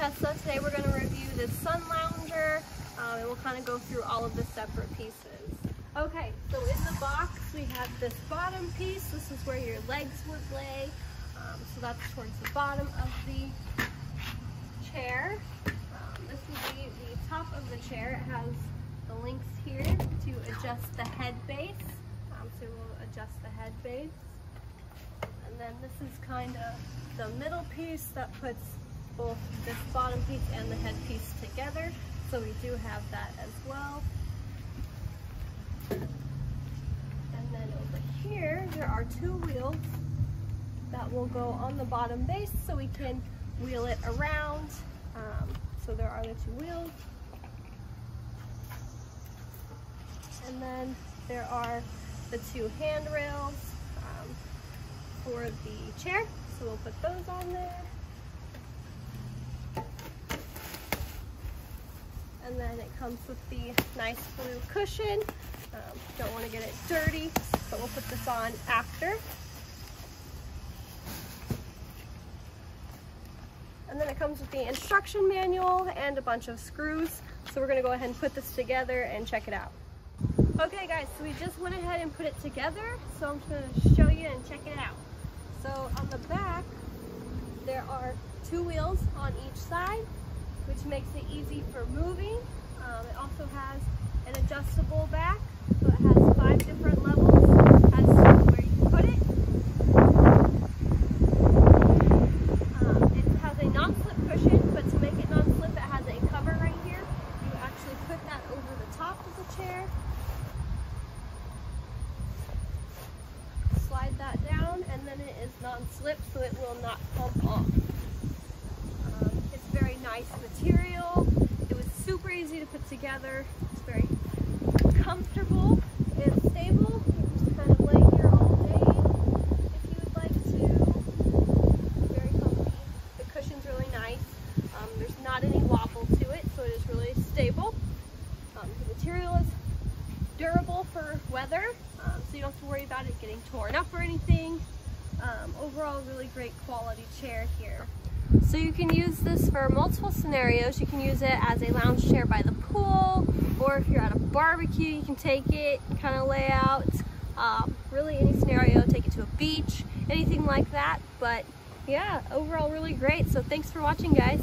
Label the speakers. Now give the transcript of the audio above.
Speaker 1: Tessa. Today we're going to review this Sun Lounger um, and we'll kind of go through all of the separate pieces. Okay, so in the box we have this bottom piece. This is where your legs would lay. Um, so that's towards the bottom of the chair. Um, this would be the top of the chair. It has the links here to adjust the head base. Um, so we'll adjust the head base. And then this is kind of the middle piece that puts both this bottom piece and the head piece together. So we do have that as well. And then over here, there are two wheels that will go on the bottom base so we can wheel it around. Um, so there are the two wheels. And then there are the two handrails um, for the chair. So we'll put those on there. And then it comes with the nice blue cushion. Um, don't want to get it dirty, but we'll put this on after. And then it comes with the instruction manual and a bunch of screws. So we're gonna go ahead and put this together and check it out. Okay guys, so we just went ahead and put it together. So I'm gonna show you and check it out. So on the back, there are two wheels on each side, which makes it easy for moving. Um, it also has an adjustable back, so it has five different levels as to where you put it. Um, it has a non-slip cushion, but to make it non-slip, it has a cover right here. You actually put that over the top of the chair. Slide that down, and then it is non-slip, so it will not come off. Um, it's very nice material. It was super easy to put together. It's very comfortable and stable. Just kind of lay here all day if you would like to. Very comfy. The cushion's really nice. Um, there's not any wobble to it, so it is really stable. Um, the material is durable for weather, um, so you don't have to worry about it getting torn up or anything. Overall, really great quality chair here. So you can use this for multiple scenarios. You can use it as a lounge chair by the pool, or if you're at a barbecue, you can take it, kind of lay out. Um, really any scenario, take it to a beach, anything like that. But yeah, overall really great. So thanks for watching guys.